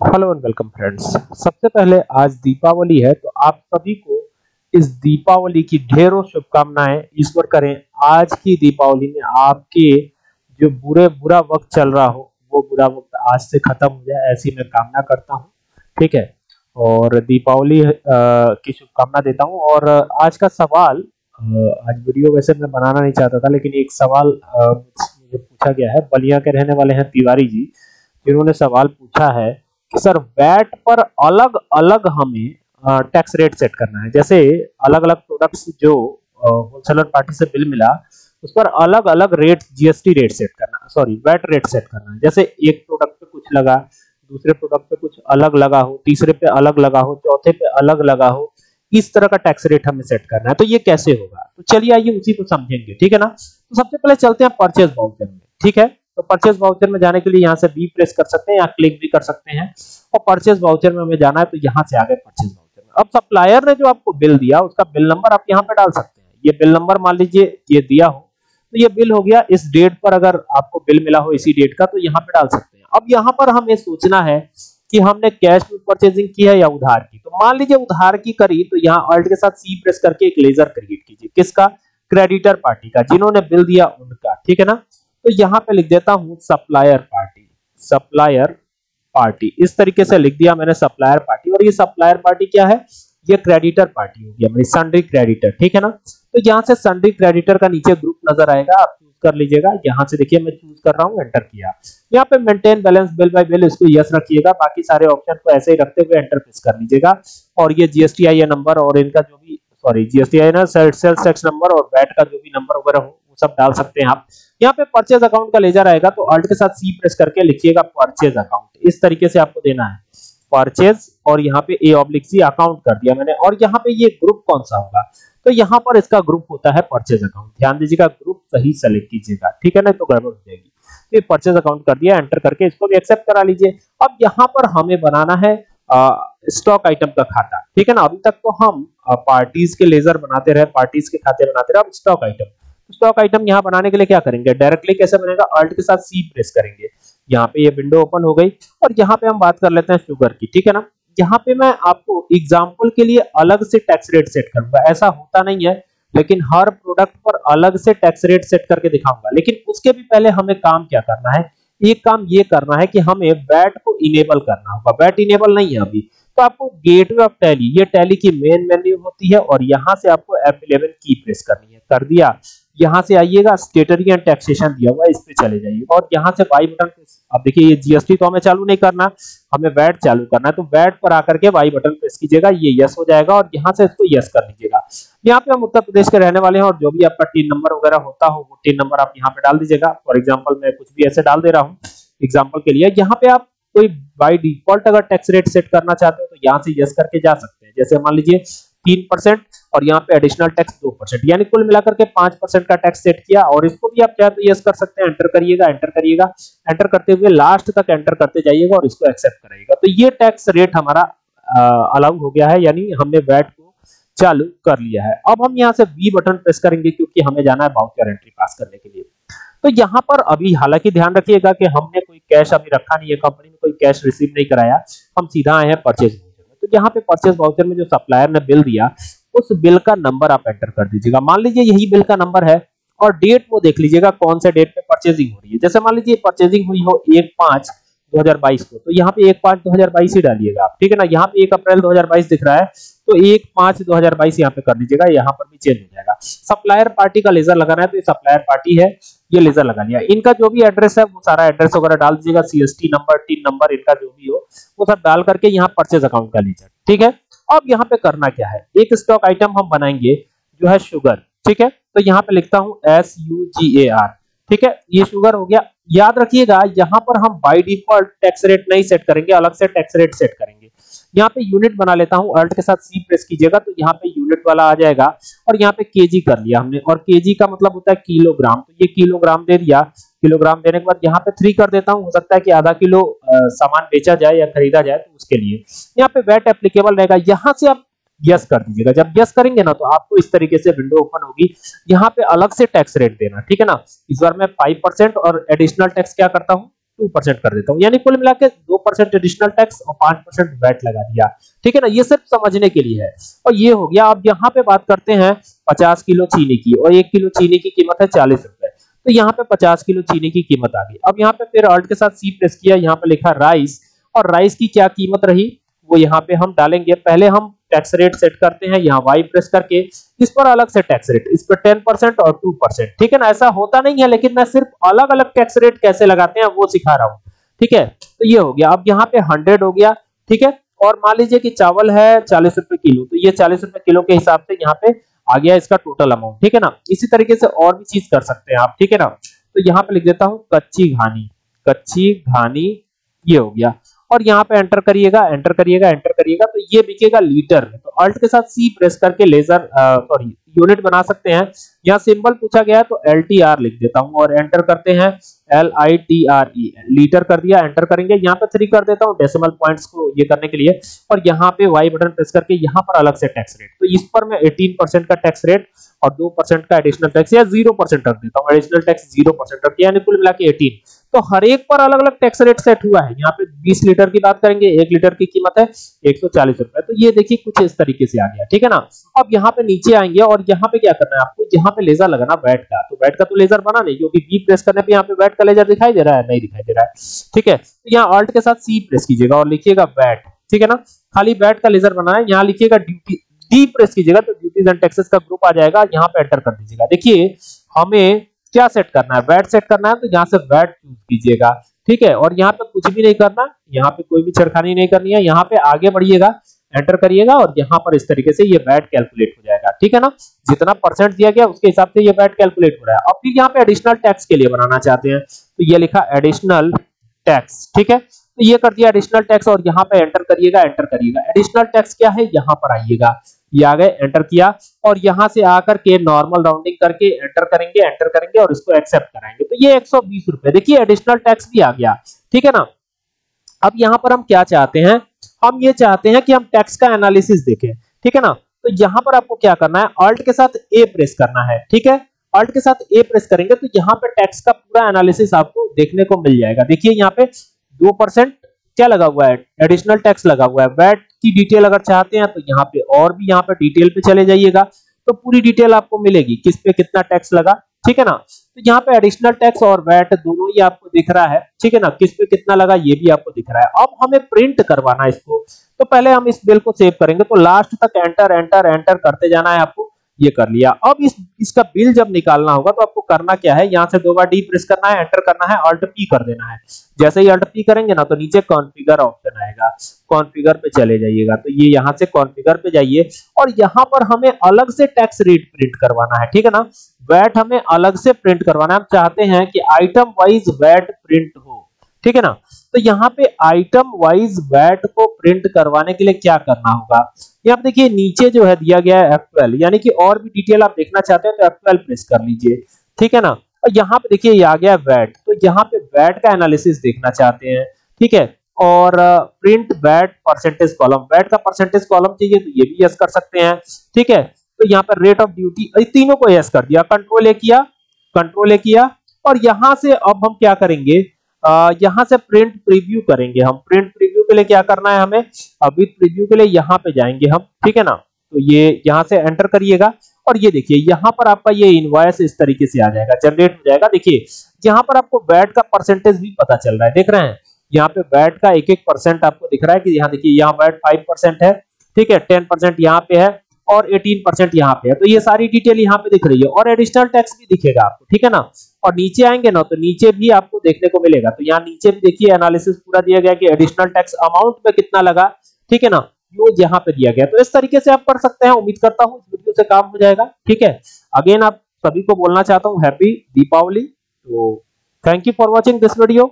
Hello and welcome friends सबसे पहले आज दीपावली है तो आप सभी को इस दीपावली की ढेरों शुभकामनाएँ ईश्वर करें। आज की दीपावली में आपके जो बुरे, बुरा वक्त चल रहा हो, वो बुरा वक्त आज से खत्म हो जाए, ऐसी मैं कामना करता हूँ। ठीक है? और दीपावली की शुभकामना देता हूँ। और आज का सवाल आज वीडियो वैसे मैं बनाना नहीं चाहता था, लेकिन एक सवाल मुझे पूछा गया है। बलिया के रहने वाले हैं तिवारी जी, जिन्होंने सवाल पूछा है सर वैट पर अलग अलग हमें टैक्स रेट सेट करना है। जैसे अलग अलग प्रोडक्ट्स जो होलसेलर पार्टी से बिल मिला, उस पर अलग अलग रेट जीएसटी रेट सेट करना सॉरी वैट रेट सेट करना है। जैसे एक प्रोडक्ट पे कुछ लगा, दूसरे प्रोडक्ट पे कुछ अलग लगा हो, तीसरे पे अलग लगा हो, चौथे पे अलग लगा हो, इस तरह का टैक्स रेट हमें सेट करना है। तो ये कैसे होगा? तो चलिए आइए उसी को समझेंगे, ठीक है ना? तो सबसे पहले चलते हैं परचेज बाउचर में, ठीक है? तो परचेज वाउचर में जाने के लिए यहाँ से बी प्रेस कर सकते हैं या क्लिक भी कर सकते हैं। और परचेज वाउचर में हमें जाना है तो यहाँ से आगे परचेज वाउचर में। अब सप्लायर ने जो आपको बिल दिया, उसका बिल नंबर आप यहाँ पे डाल सकते हैं। ये बिल नंबर मान लीजिए ये दिया हो तो ये बिल हो गया इस डेट पर अगर आपको बिल मिला हो इसी डेट का तो यहाँ पे डाल सकते हैं। अब यहाँ पर हमें सोचना है कि हमने कैश में परचेजिंग की है या उधार की। तो मान लीजिए उधार की करी तो यहाँ अल्ट के साथ सी प्रेस करके एक लेजर क्रिएट कीजिए, किसका? क्रेडिटर पार्टी का, जिन्होंने बिल दिया उनका, ठीक है ना? तो यहाँ पे लिख देता हूँ सप्लायर पार्टी सप्लायर पार्टी इस तरीके से लिख दिया मैंने सप्लायर पार्टी और ये सप्लायर पार्टी क्या है? ये क्रेडिटर पार्टी होगी गया मेरी सन्ड्री क्रेडिटर ठीक है ना? तो यहाँ से सन्ड्री क्रेडिटर का नीचे ग्रुप नज़र आएगा, आप चूज़ कर लीजिएगा। यहाँ से देखिए, मैं चूज़ कर रहा हूँ एंटर किया। यहाँ पे maintain balance bill by bill इसको यस रखिएगा। बाकी सारे ऑप्शन को ऐसे ही रखते हुए एंटर प्रेस कर लीजिएगा। और ये जीएसटी आई नंबर और इनका जो भी सॉरी जीएसटी आई सेल्स टैक्स नंबर और वैट का जो भी नंबर वगैरह हो सब डाल सकते हैं आप। यहाँ पे परचेज अकाउंट का लेजर आएगा तो अल्ट के साथ सी प्रेस करके लिखिएगा परचेज अकाउंट इस तरीके से आपको देना है। परचेज और यहाँ पे ए ऑब्लिक सी अकाउंट कर दिया मैंने। और यहाँ पे ये ग्रुप कौन सा होगा? तो यहाँ पर इसका ग्रुप होता है परचेज अकाउंट ध्यान दीजिएगा ग्रुप सही सेलेक्ट कीजिएगा। ठीक है ना? तो गड़बड़ हो जाएगी। तो परचेज अकाउंट कर दिया एंटर करके इसको भी एक्सेप्ट करा लीजिए। अब यहाँ पर हमें बनाना है स्टॉक आइटम का खाता। ठीक है ना? अभी तक तो हम पार्टीज़ के लेजर बनाते रहे पार्टीज़ के खाते बनाते रहे, अब स्टॉक आइटम स्टॉक आइटम यहाँ बनाने के लिए क्या करेंगे? डायरेक्टली कैसे बनेगा? अल्ट के साथ सी प्रेस करेंगे। यहाँ पे ये विंडो ओपन हो गई और यहाँ पे हम बात कर लेते हैं शुगर की, ठीक है ना? यहाँ पे मैं आपको एग्ज़ाम्पल के लिए अलग से टैक्स रेट सेट करूँगा। ऐसा होता नहीं है, लेकिन हर प्रोडक्ट पर अलग से टैक्स रेट सेट करके दिखाऊँगा। लेकिन उसके भी पहले हमें काम क्या करना है? एक काम ये करना है कि हमें बैट को इनेबल करना होगा। बैट इनेबल नहीं है अभी। तो आपको गेटवे ऑफ़ टैली ये टैली की मेन मेन्यू होती है और यहाँ से आपको F11 की प्रेस करनी है। कर दिया? यहाँ से आइएगा स्टेटरी एंड टैक्सेशन दिया हुआ है, इस पे चले जाइएगा और यहाँ से वाई बटन अब देखिए ये जीएसटी तो हमें चालू नहीं करना, हमें वैट चालू करना है तो वैट पर आकर के वाई बटन प्रेस कीजिएगा, ये यस हो जाएगा और यहाँ से इसको यस कर लीजिएगा यहाँ पे हम उत्तर प्रदेश के रहने वाले हैं और जो भी आपका टीन नंबर वगैरह होता हो, वो टीन नंबर आप यहाँ पे डाल दीजिएगा। फॉर एग्ज़ाम्पल मैं कुछ भी ऐसे डाल दे रहा हूँ एग्ज़ाम्पल के लिए, यहाँ पे आप कोई बाई डिफ़ॉल्ट अगर टैक्स रेट सेट करना चाहते हो तो यहाँ से यस करके जा सकते हैं। जैसे मान लीजिए तीन परसेंट और यहाँ पे एडिशनल टैक्स दो परसेंट। यानी कुल मिलाकर के पाँच परसेंट का टैक्स सेट किया और इसको भी आप चाहे तो यस कर सकते हैं एंटर करिएगा एंटर करिएगा। एंटर करते हुए लास्ट तक एंटर करते जाइएगा और इसको एक्सेप्ट कराइएगा तो ये टैक्स रेट हमारा अलाउ हो गया है, यानी हमने वैट को चालू कर लिया है। अब हम यहाँ से बी बटन प्रेस करेंगे क्योंकि हमें जाना है बाउचर एंट्री पास करने के लिए। तो यहाँ पर अभी हालाँकि ध्यान रखिएगा कि हमने कोई कैश अभी रखा नहीं है कंपनी में कोई कैश रिसीव नहीं कराया। हम सीधा आए हैं परचेज यहाँ पे परचेज वाउचर में जो सप्लायर ने बिल दिया, उस बिल का नंबर आप एंटर कर दीजिएगा। मान लीजिए यही बिल का नंबर है और डेट वो देख लीजिएगा कौन से डेट पे परचेजिंग हो रही है। जैसे मान लीजिए परचेजिंग हुई हो एक पाँच 2022 को तो यहाँ पे एक पाँच 2022 ही डालिएगा आप, ठीक है ना? यहाँ पे एक अप्रैल 2022 दिख रहा है तो एक पाँच 2022 यहाँ पे कर दीजिएगा, यहाँ पर भी चेंज हो जाएगा। सप्लायर पार्टी का लेजर लगाना है तो ये सप्लायर पार्टी है। ये लेजर लगा लिया। इनका जो भी एड्रेस है, वो सारा एड्रेस वगैरह डाल दीजिएगा सीएसटी नंबर टीन नंबर इनका जो भी हो, वो सब डाल करके यहाँ परचेज अकाउंट का लीजिए। ठीक है? अब यहाँ पे करना क्या है? एक स्टॉक आइटम हम बनाएँगे, जो है शुगर ठीक है? तो यहाँ पे लिखता हूँ S U G A R ठीक है? ये शुगर हो गया। याद रखिएगा, यहाँ पर हम बाई डिफ़ॉल्ट टैक्स रेट नहीं सेट करेंगे, अलग से टैक्स रेट सेट करेंगे। यहाँ पे यूनिट बना लेता हूँ अल्ट के साथ सी प्रेस कीजिएगा तो यहाँ पे यूनिट वाला आ जाएगा, और यहाँ पे केजी कर लिया हमने, और केजी का मतलब होता है किलोग्राम तो ये किलोग्राम दे दिया किलोग्राम देने के बाद यहाँ पे थ्री कर देता हूँ, हो सकता है कि आधा किलो सामान बेचा जाए या खरीदा जाए तो उसके लिए। यहाँ पे वेट एप्लीकेबल रहेगा, यहाँ से आप यस कर दीजिएगा, जब यस करेंगे ना तो आपको इस तरीके से विंडो ओपन होगी, यहाँ पे अलग से टैक्स रेट देना, ठीक है ना? इस बार मैं फाइव परसेंट और एडिशनल टैक्स क्या करता हूँ? टू परसेंट कर देता हूँ। यानी कुल मिला के दो परसेंट एडिशनल टैक्स और पाँच परसेंट वैट लगा दिया। ठीक है ना? ये सिर्फ़ समझने के लिए है। और ये हो गया अब यहाँ पे बात करते हैं पचास किलो चीनी की और एक किलो चीनी की कीमत है चालीस रुपए। तो यहाँ पे पचास किलो चीनी की कीमत आ गई। अब यहाँ पे फिर अल्ट के साथ सी प्रेस किया, यहाँ पे लिखा राइस और राइस की क्या कीमत रही? वो यहाँ पे हम डालेंगे। पहले हम टैक्स रेट सेट करते हैं, यहाँ वाई प्रेस करके। इस पर अलग से टैक्स रेट इस पर टेन परसेंट और टू परसेंट ठीक है ना? ऐसा होता नहीं है, लेकिन मैं सिर्फ़ अलग अलग टैक्स रेट कैसे लगाते हैं, वो सिखा रहा हूँ। ठीक है? तो ये हो गया। अब यहाँ पे हंड्रेड हो गया। ठीक है? और मान लीजिए कि चावल है चालीस रुपए किलो तो ये चालीस रुपए किलो के हिसाब से यहाँ पे आ गया इसका टोटल अमाउंट ठीक है ना? इसी तरीके से और भी चीज़ कर सकते हैं आप। ठीक है ना? तो यहाँ पे लिख देता हूँ, कच्ची घानी। कच्ची घानी, ये हो गया। और यहाँ पे एंटर करिएगा एंटर करिएगा एंटर करिएगा तो ये बिकेगा लीटर तो अल्ट के साथ सी प्रेस करके लेजर सॉरी यूनिट बना सकते हैं। यहाँ सिंबल पूछा गया तो एल टी आर लिख देता हूँ और एंटर करते हैं। L I T R E litre कर दिया एंटर करेंगे। यहाँ पे थ्री कर देता हूँ डेसिमल पॉइंट्स को ये करने के लिए। और यहाँ पे वाई बटन प्रेस करके यहाँ पर अलग से टैक्स रेट तो इस पर मैं 18 परसेंट का टैक्स रेट और दो परसेंट का एडिशनल टैक्स या ज़ीरो परसेंट रख देता हूँ। एडिशनल टैक्स ज़ीरो परसेंट रख दिया, यानी कुल मिला के एटीन तो हर एक पर अलग अलग टैक्स रेट सेट हुआ है। यहाँ पे 20 लीटर की बात करेंगे, एक लीटर की कीमत है, एक सौ चालीस रुपए। तो ये देखिए कुछ इस तरीके से आ गया, ठीक है ना? अब यहाँ पे नीचे आएँगे और यहाँ पे क्या करना है आपको? यहाँ पे लेजर लगाना वैट का। तो वैट का तो लेजर बना नहीं, क्योंकि बी प्रेस करने पर यहाँ पे वैट का लेजर दिखाई दे रहा है, नहीं दिखाई दे रहा है, ठीक है? तो यहाँ ऑल्ट के साथ सी प्रेस कीजिएगा और लिखिएगा वैट ठीक है ना? खाली बैट का लेजर बनाना है, यहाँ लिखिएगा ड्यूटी डी प्रेस कीजिएगा तो ड्यूटीज़ एंड टैक्सेस का ग्रुप आ जाएगा, यहाँ पे एंटर कर दीजिएगा। देखिए, हमें क्या सेट करना है? वैट सेट करना है तो यहाँ से वैट चूज़ कीजिएगा। ठीक है? और यहाँ पे कुछ भी नहीं करना, यहाँ पे कोई भी छेड़खानी नहीं करनी है। यहाँ पे आगे बढ़िएगा एंटर करिएगा और यहाँ पर इस तरीके से ये वैट कैलकुलेट हो जाएगा। ठीक है ना? जितना परसेंट दिया गया उसके हिसाब से ये वैट कैलकुलेट हो रहा है। अब फिर यहाँ पे एडिशनल टैक्स के लिए बनाना चाहते हैं। तो ये लिखा एडिशनल टैक्स ठीक है? तो ये कर दिया एडिशनल टैक्स और यहाँ पे एंटर करिएगा एंटर करिएगा। एडिशनल टैक्स क्या है? यहाँ पर आइएगा। ये आ गए एंटर किया और यहाँ से आकर के नॉर्मल राउंडिंग करके एंटर करेंगे एंटर करेंगे और इसको एक्सेप्ट कराएँगे। तो ये 120 रुपए। देखिए एडिशनल टैक्स भी आ गया। ठीक है ना? अब यहाँ पर हम क्या चाहते हैं? हम ये चाहते हैं कि हम टैक्स का एनालिसिस देखें। ठीक है ना? तो यहाँ पर आपको क्या करना है? अल्ट के साथ ए प्रेस करना है। ठीक है? अल्ट के साथ ए प्रेस करेंगे तो यहाँ पे टैक्स का पूरा एनालिसिस आपको देखने को मिल जाएगा। देखिए, यहाँ पे दो परसेंट क्या लगा हुआ है? एडिशनल टैक्स लगा हुआ है। वैट की डिटेल अगर चाहते हैं तो यहाँ पे और भी यहाँ पे डिटेल पे चले जाइएगा। तो पूरी डिटेल आपको मिलेगी, किस पे कितना टैक्स लगा, ठीक है ना? तो यहाँ पे एडिशनल टैक्स और वैट दोनों ही आपको दिख रहा है, ठीक है ना? किस पे कितना लगा, ये भी आपको दिख रहा है। अब हमें प्रिंट करवाना है इसको। तो पहले हम इस बिल को सेव करेंगे तो लास्ट तक एंटर एंटर एंटर करते जाना है आपको। ये कर लिया। अब इस, इसका बिल जब निकालना होगा तो आपको करना क्या है? यहाँ से दो बार डी प्रेस करना है एंटर करना है अल्ट पी कर देना है। जैसे ही अल्ट पी करेंगे ना तो नीचे कॉन्फ़िगर ऑप्शन आएगा। कॉन्फ़िगर पे चले जाइएगा। तो ये यहाँ से कॉन्फ़िगर पे जाइए। और यहाँ पर हमें अलग से टैक्स रेट प्रिंट करवाना है, ठीक है ना? वैट हमें अलग से प्रिंट करवाना है। हम चाहते हैं कि आइटम वाइज वैट प्रिंट हो, ठीक है ना? तो यहाँ पे आइटम वाइज वैट को प्रिंट करवाने के लिए क्या करना होगा? यहाँ पे देखिए, नीचे जो है दिया गया है F12 यानी कि और भी डिटेल आप देखना चाहते हैं तो F12 प्रेस कर लीजिए। ठीक है ना? और यहाँ पे देखिए, ये आ गया वैट तो यहाँ पे वैट का एनालिसिस देखना चाहते हैं। ठीक है? और print VAT percentage column VAT का परसेंटेज कॉलम चाहिए तो ये भी यस कर सकते हैं। ठीक है? तो यहाँ पर रेट ऑफ़ ड्यूटी तीनों को यस कर दिया। कंट्रोल ए किया कंट्रोल ए किया। और यहाँ से अब हम क्या करेंगे? यहाँ से प्रिंट प्रीव्यू करेंगे हम। प्रिंट प्रीव्यू के लिए क्या करना है हमें? विद प्रीव्यू के लिए यहाँ पे जाएँगे हम, ठीक है ना? तो ये यहाँ से एंटर करिएगा। और ये देखिए, यहाँ पर आपका ये इनवॉइस इस तरीके से आ जाएगा जनरेट हो जाएगा। देखिए, यहाँ पर आपको वैट का परसेंटेज भी पता चल रहा है, देख रहे हैं? यहाँ पे वैट का एक एक परसेंट आपको दिख रहा है कि यहाँ देखिए, यहाँ वैट फाइव परसेंट है, ठीक है? टेन परसेंट यहाँ पे है और 18 परसेंट यहाँ पे है। तो ये सारी डिटेल यहाँ पे दिख रही है। और एडिशनल टैक्स भी दिखेगा आपको, ठीक है ना? और नीचे आएँगे ना तो नीचे भी आपको देखने को मिलेगा। तो यहाँ नीचे भी देखिए एनालिसिस पूरा दिया गया कि एडिशनल टैक्स अमाउंट में कितना लगा। ठीक है ना? वो यहाँ पे दिया गया। तो इस तरीके से आप कर सकते हैं। उम्मीद करता हूँ इस वीडियो से काम हो जाएगा। ठीक है? अगेन आप सभी को बोलना चाहता हूँ हैप्पी दीपावली तो thank you for watching this video